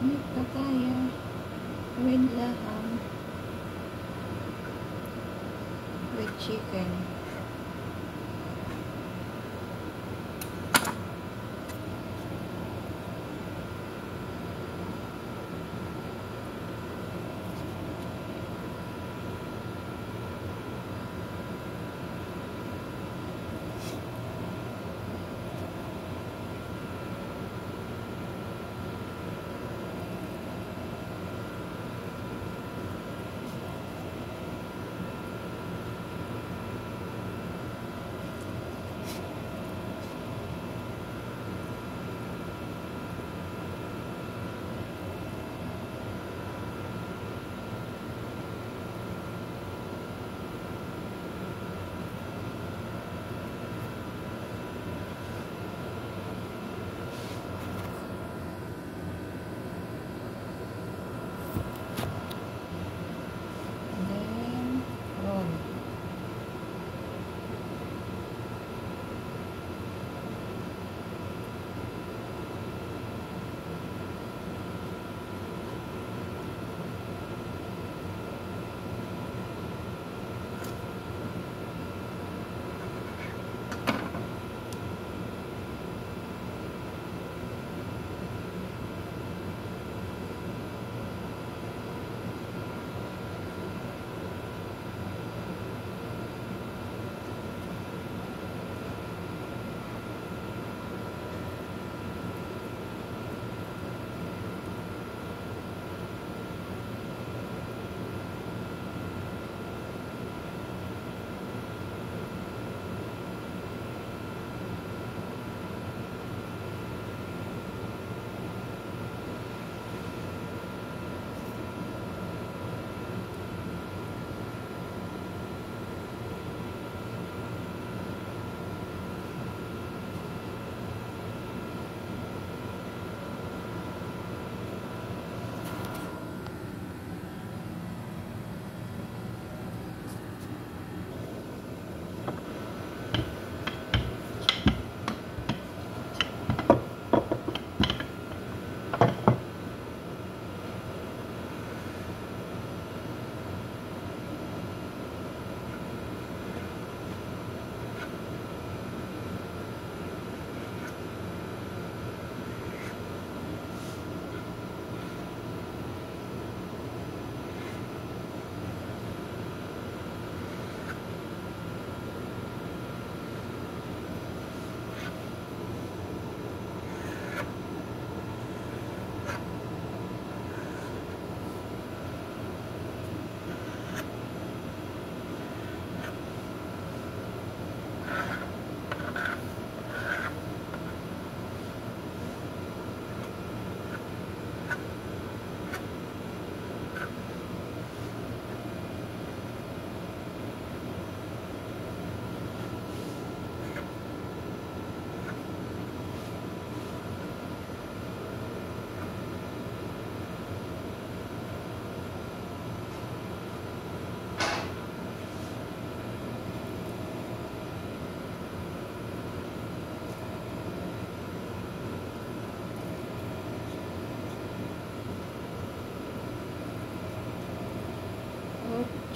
Meat papaya with laham with chicken.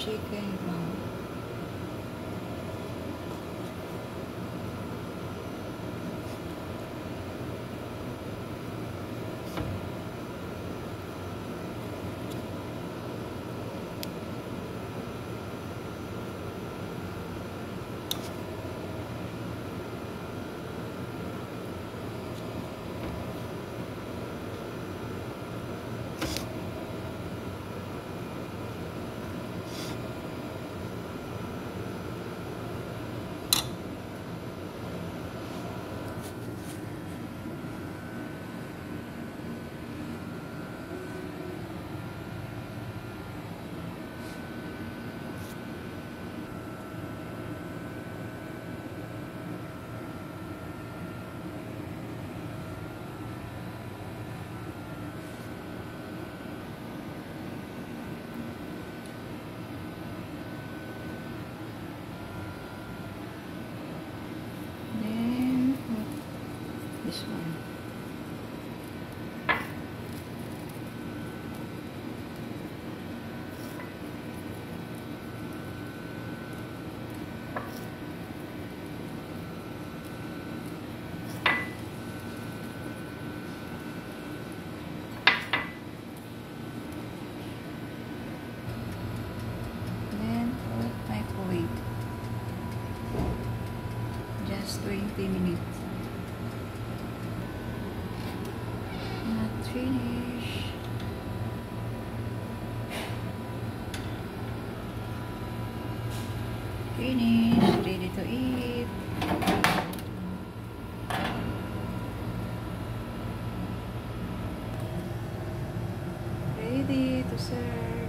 Chicken 20 minutes. Not finished. Finish. Ready to eat. Ready to serve.